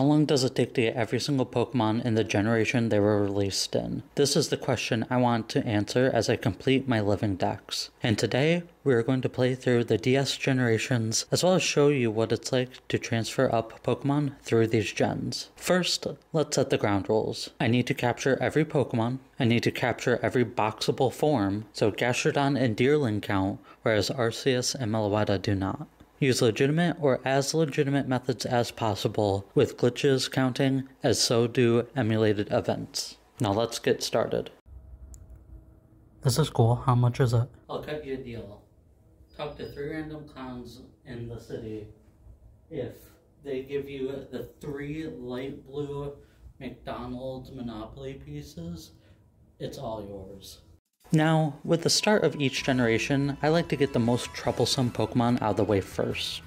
How long does it take to get every single Pokemon in the generation they were released in? This is the question I want to answer as I complete my living dex. And today, we are going to play through the DS generations as well as show you what it's like to transfer up Pokemon through these gens. First, let's set the ground rules. I need to capture every Pokemon, I need to capture every boxable form, so Gastrodon and Deerling count, whereas Arceus and Meloetta do not. Use legitimate or as legitimate methods as possible, with glitches counting as so do emulated events. Now let's get started. This is cool. How much is it? I'll cut you a deal. Talk to three random clowns in the city. If they give you the three light blue McDonald's Monopoly pieces, it's all yours. Now, with the start of each generation, I like to get the most troublesome Pokemon out of the way first.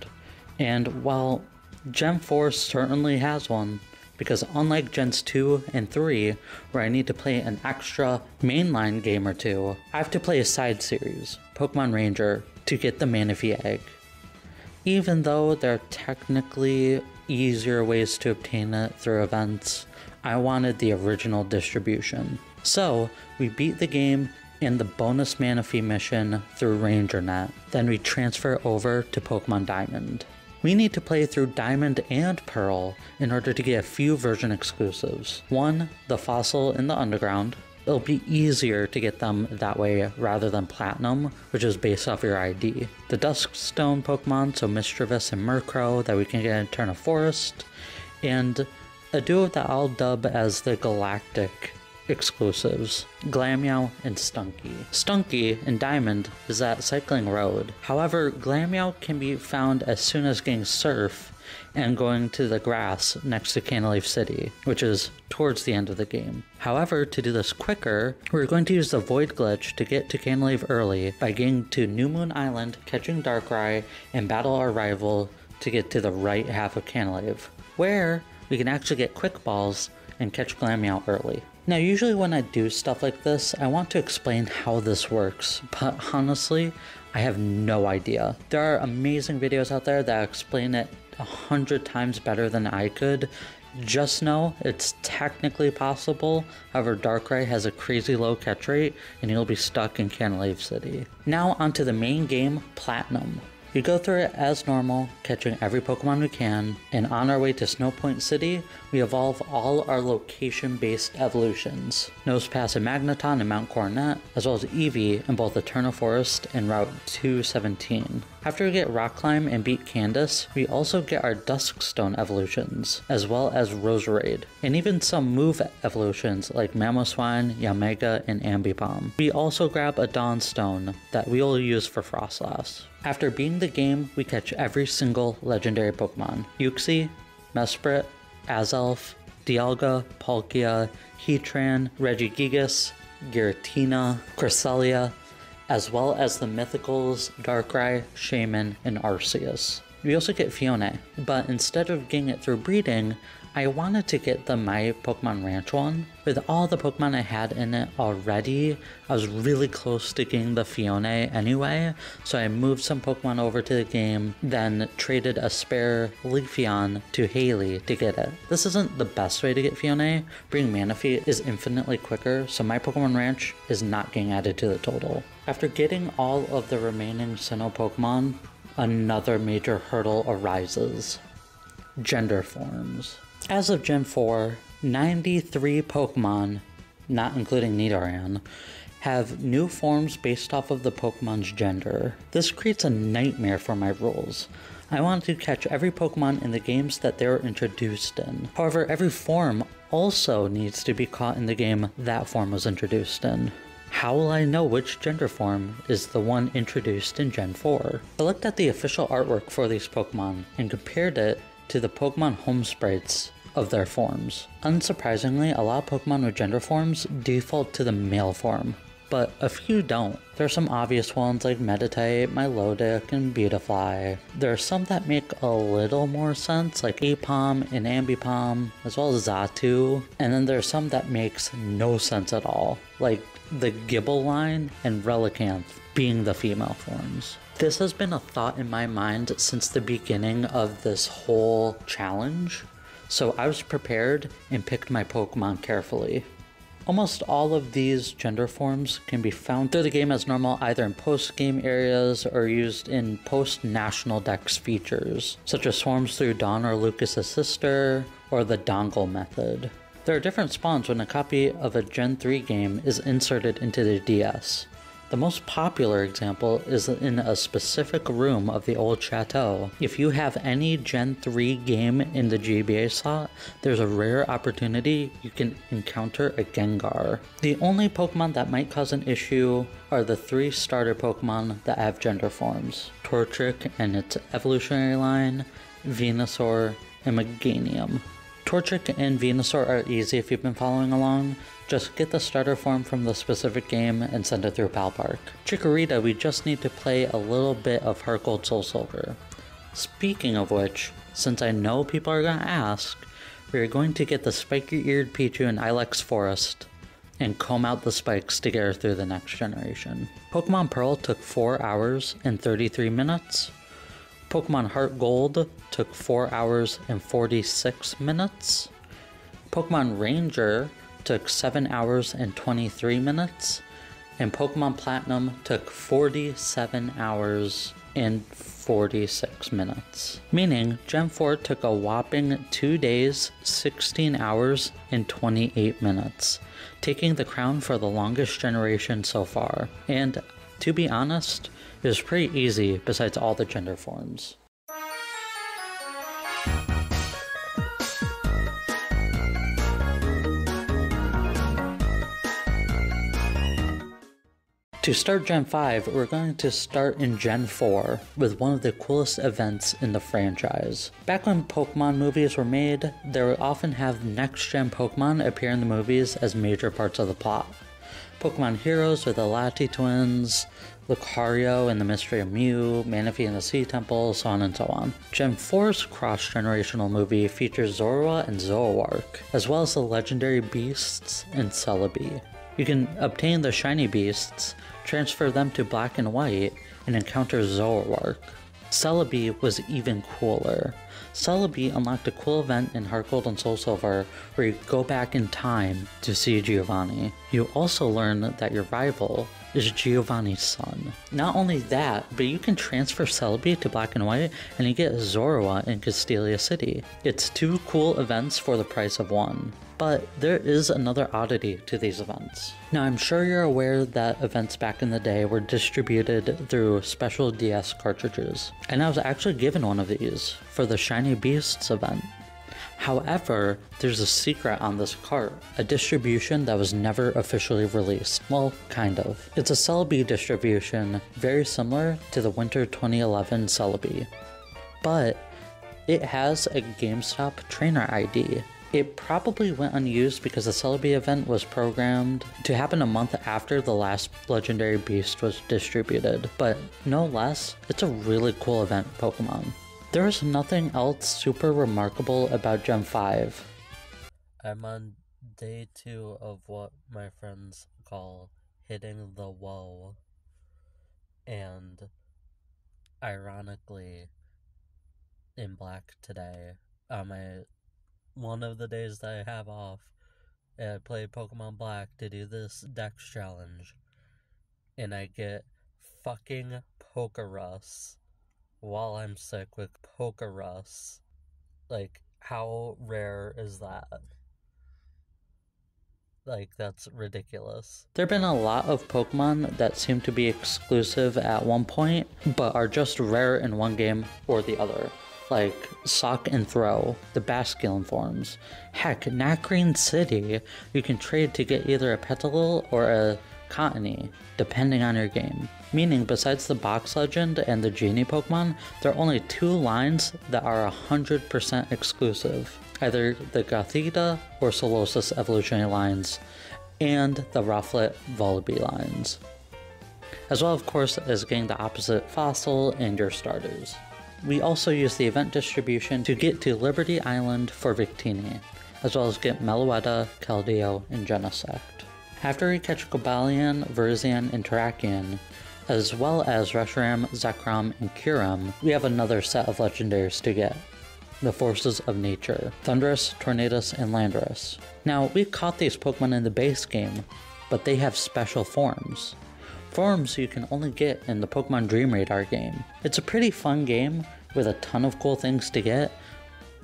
And while Gen 4 certainly has one, because unlike Gens 2 and 3, where I need to play an extra mainline game or two, I have to play a side series, Pokemon Ranger, to get the Manaphy Egg. Even though there are technically easier ways to obtain it through events, I wanted the original distribution. So, we beat the game in the bonus Manaphy mission through RangerNet. Then we transfer over to Pokemon Diamond. We need to play through Diamond and Pearl in order to get a few version exclusives. One, the fossil in the underground. It'll be easier to get them that way rather than Platinum, which is based off your ID. The Duskstone Pokemon, so Misdreavus and Murkrow that we can get in Eterna Forest, and a duo that I'll dub as the Galactic exclusives, Glameow and Stunky. Stunky in Diamond is at Cycling Road. However, Glameow can be found as soon as getting Surf and going to the grass next to Canalave City, which is towards the end of the game. However, to do this quicker, we're going to use the Void Glitch to get to Canalave early by getting to New Moon Island, catching Darkrai, and battle our rival to get to the right half of Canalave, where we can actually get Quick Balls and catch Glameow early. Now, usually when I do stuff like this, I want to explain how this works, but honestly, I have no idea. There are amazing videos out there that explain it a hundred times better than I could. Just know it's technically possible, however Darkrai has a crazy low catch rate and you'll be stuck in Canalave City. Now onto the main game, Platinum. We go through it as normal, catching every Pokemon we can, and on our way to Snowpoint City, we evolve all our location-based evolutions. Nosepass and Magneton in Mount Coronet, as well as Eevee in both Eterna Forest and Route 217. After we get Rock Climb and beat Candace, we also get our Duskstone evolutions, as well as Roserade, and even some move evolutions like Mamoswine, Yanmega, and Ambipom. We also grab a Dawnstone that we will use for Froslass. After beating the game, we catch every single legendary Pokemon. Uxie, Mesprit, Azelf, Dialga, Palkia, Heatran, Regigigas, Giratina, Cresselia, as well as the mythicals Darkrai, Shaymin, and Arceus. We also get Phione, but instead of getting it through breeding, I wanted to get the My Pokemon Ranch one. With all the Pokemon I had in it already, I was really close to getting the Phione anyway, so I moved some Pokemon over to the game, then traded a spare Leafeon to Hayley to get it. This isn't the best way to get Phione. Bringing Manaphy is infinitely quicker, so My Pokemon Ranch is not getting added to the total. After getting all of the remaining Sinnoh Pokemon, another major hurdle arises. Gender forms. As of Gen 4, 93 Pokemon, not including Nidoran, have new forms based off of the Pokemon's gender. This creates a nightmare for my rules. I want to catch every Pokemon in the games that they're introduced in. However, every form also needs to be caught in the game that form was introduced in. How will I know which gender form is the one introduced in Gen 4? I looked at the official artwork for these Pokemon and compared it to the Pokemon home sprites of their forms. Unsurprisingly, a lot of Pokemon with gender forms default to the male form, but a few don't. There are some obvious ones like Meditite, Milotic, and Beautifly. There are some that make a little more sense, like Aipom and Ambipom, as well as Xatu. And then there are some that makes no sense at all, like the Gible line and Relicanth being the female forms. This has been a thought in my mind since the beginning of this whole challenge. So I was prepared and picked my Pokemon carefully. Almost all of these gender forms can be found through the game as normal either in post-game areas or used in post-national dex features, such as swarms through Dawn or Lucas' sister, or the dongle method. There are different spawns when a copy of a Gen 3 game is inserted into the DS. The most popular example is in a specific room of the old chateau. If you have any Gen 3 game in the GBA slot, there's a rare opportunity you can encounter a Gengar. The only Pokemon that might cause an issue are the three starter Pokemon that have gender forms Torchic and its evolutionary line, Venusaur, and Meganium. Torchic and Venusaur are easy if you've been following along, just get the starter form from the specific game and send it through Palpark. Chikorita, we just need to play a little bit of Heart Gold Soul Silver. Speaking of which, since I know people are going to ask, we are going to get the spiky-eared Pichu in Ilex Forest and comb out the spikes to get her through the next generation. Pokemon Pearl took 4 hours and 33 minutes. Pokemon Heart Gold took 4 hours and 46 minutes. Pokemon Ranger took 7 hours and 23 minutes, and Pokemon Platinum took 47 hours and 46 minutes. Meaning, Gen 4 took a whopping 2 days, 16 hours, and 28 minutes, taking the crown for the longest generation so far. And to be honest, it was pretty easy besides all the gender forms. To start Gen 5, we're going to start in Gen 4 with one of the coolest events in the franchise. Back when Pokemon movies were made, they would often have next gen Pokemon appear in the movies as major parts of the plot. Pokemon Heroes with the Lati twins, Lucario and the Mystery of Mew, Manaphy and the Sea Temple, so on and so on. Gen 4's cross-generational movie features Zorua and Zoroark, as well as the legendary beasts and Celebi. You can obtain the shiny beasts transfer them to black and white, and encounter Zoroark. Celebi was even cooler. Celebi unlocked a cool event in Heart Gold and Soul Silver where you go back in time to see Giovanni. You also learn that your rival is Giovanni's son. Not only that, but you can transfer Celebi to Black and White and you get Zorua in Castelia City. It's two cool events for the price of one. But there is another oddity to these events. Now, I'm sure you're aware that events back in the day were distributed through special DS cartridges, and I was actually given one of these for the Shiny Beasts event. However, there's a secret on this cart, a distribution that was never officially released. Well, kind of. It's a Celebi distribution, very similar to the Winter 2011 Celebi. But it has a GameStop trainer ID, it probably went unused because the Celebi event was programmed to happen a month after the last Legendary Beast was distributed, but no less, it's a really cool event Pokemon. There is nothing else super remarkable about Gen 5. I'm on day two of what my friends call hitting the wall. And ironically, in black today, on my one of the days that I have off, I play Pokemon Black to do this Dex challenge, and I get fucking Pokerus while I'm sick with Pokerus. Like, how rare is that? Like, that's ridiculous. There have been a lot of Pokemon that seem to be exclusive at one point, but are just rare in one game or the other like Sawk and Throh, the Basculin forms. Heck, Nacrene City, you can trade to get either a Petilil or a Cottonee, depending on your game. Meaning, besides the Box Legend and the Genie Pokemon, there are only two lines that are 100% exclusive either the Gothita or Solosis evolutionary lines, and the Rufflet Vullaby lines. As well, of course, as getting the opposite fossil and your starters. We also use the event distribution to get to Liberty Island for Victini, as well as get Meloetta, Keldeo, and Genesect. After we catch Cobalion, Virizion, and Terrakion, as well as Reshiram, Zekrom, and Kyurem, we have another set of legendaries to get. the forces of nature Thundurus, Tornadus, and Landorus. Now, we've caught these Pokemon in the base game, but they have special forms. Forms you can only get in the Pokemon Dream Radar game. It's a pretty fun game with a ton of cool things to get,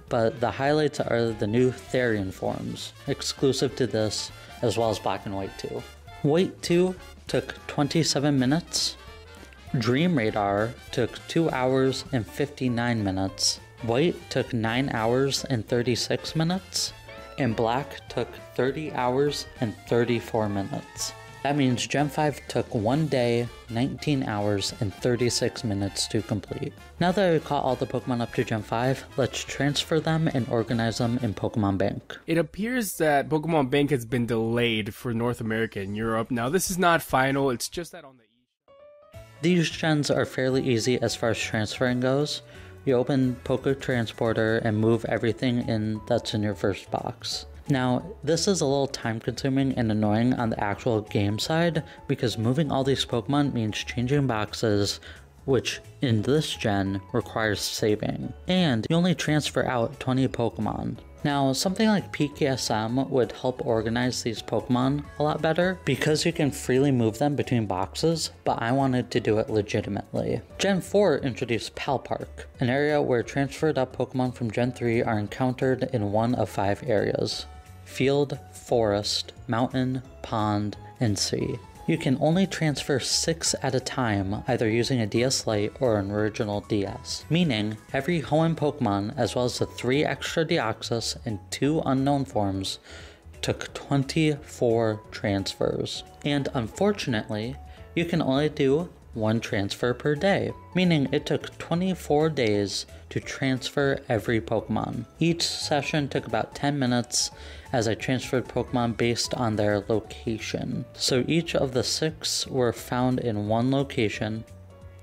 but the highlights are the new Therian forms, exclusive to this, as well as Black and White 2. White 2 took 27 minutes, Dream Radar took 2 hours and 59 minutes, White took 9 hours and 36 minutes, and Black took 30 hours and 34 minutes. That means Gen 5 took 1 day, 19 hours, and 36 minutes to complete. Now that I've caught all the Pokemon up to Gen 5, let's transfer them and organize them in Pokemon Bank. It appears that Pokemon Bank has been delayed for North America and Europe. Now, this is not final, it's just that on the These gens are fairly easy as far as transferring goes. You open Poke Transporter and move everything in that's in your first box. Now, this is a little time consuming and annoying on the actual game side because moving all these Pokemon means changing boxes, which in this gen requires saving. And you only transfer out 20 Pokemon. Now, something like PKSM would help organize these Pokemon a lot better because you can freely move them between boxes, but I wanted to do it legitimately. Gen 4 introduced Pal Park, an area where transferred up Pokemon from Gen 3 are encountered in one of five areas field, forest, mountain, pond, and sea. You can only transfer six at a time, either using a DS Lite or an original DS, meaning every Hoenn Pokemon, as well as the three extra Deoxys and two unknown forms, took 24 transfers. And unfortunately, you can only do one transfer per day, meaning it took 24 days to transfer every Pokemon. Each session took about 10 minutes as I transferred Pokemon based on their location. So each of the six were found in one location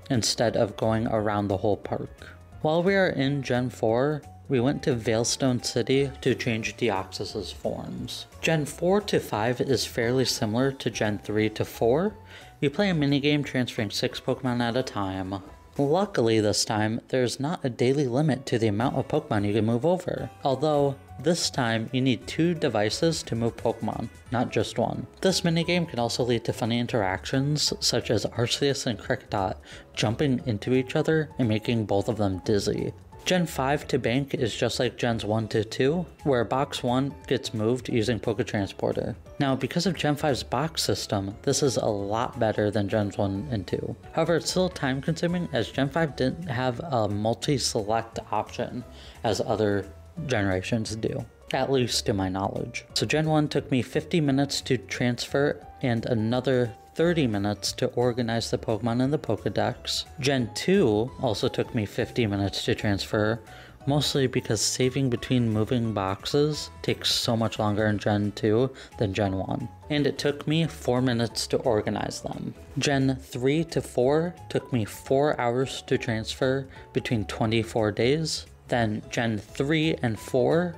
instead of going around the whole park. While we are in Gen 4, we went to Veilstone City to change Deoxys's forms. Gen 4 to 5 is fairly similar to Gen 3 to 4. You play a minigame transferring 6 Pokemon at a time. Luckily this time, there's not a daily limit to the amount of Pokemon you can move over. Although, this time you need two devices to move Pokemon, not just one. This minigame can also lead to funny interactions, such as Arceus and Kricketot jumping into each other and making both of them dizzy. Gen 5 to Bank is just like Gens 1 to 2, where Box 1 gets moved using Poke Transporter. Now, because of Gen 5's box system, this is a lot better than Gens 1 and 2. However, it's still time consuming as Gen 5 didn't have a multi-select option as other generations do. At least to my knowledge. So Gen 1 took me 50 minutes to transfer and another 30 minutes to organize the Pokemon in the Pokedex. Gen 2 also took me 50 minutes to transfer, mostly because saving between moving boxes takes so much longer in Gen 2 than Gen 1. And it took me 4 minutes to organize them. Gen 3 to 4 took me 4 hours to transfer between 24 days. Then Gen 3 and 4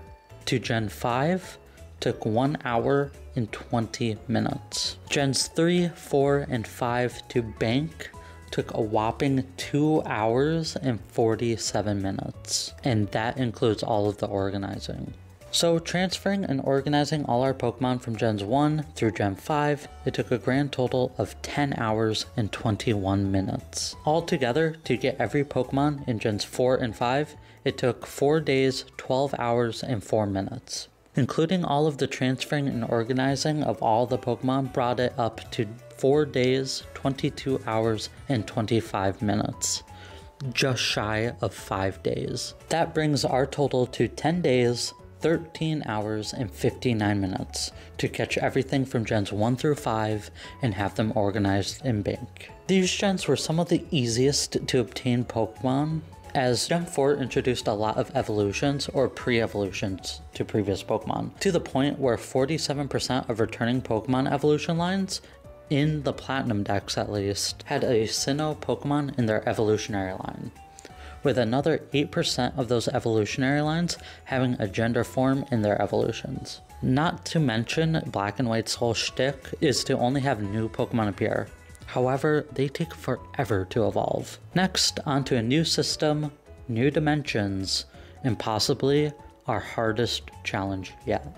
to Gen 5 took 1 hour and 20 minutes. Gens 3, 4, and 5 to bank took a whopping 2 hours and 47 minutes, and that includes all of the organizing. So, transferring and organizing all our Pokemon from Gens 1 through Gen 5, it took a grand total of 10 hours and 21 minutes. Altogether, to get every Pokemon in Gens 4 and 5, it took 4 days, 12 hours, and 4 minutes. Including all of the transferring and organizing of all the Pokemon brought it up to 4 days, 22 hours, and 25 minutes. Just shy of 5 days. That brings our total to 10 days, 13 hours, and 59 minutes to catch everything from gens 1 through 5 and have them organized in bank. These gens were some of the easiest to obtain Pokemon as Gen 4 introduced a lot of evolutions or pre-evolutions to previous Pokemon, to the point where 47% of returning Pokemon evolution lines, in the Platinum dex at least, had a Sinnoh Pokemon in their evolutionary line, with another 8% of those evolutionary lines having a gender form in their evolutions. Not to mention, Black and White's whole shtick is to only have new Pokemon appear, However, they take forever to evolve. Next, onto a new system, new dimensions, and possibly our hardest challenge yet.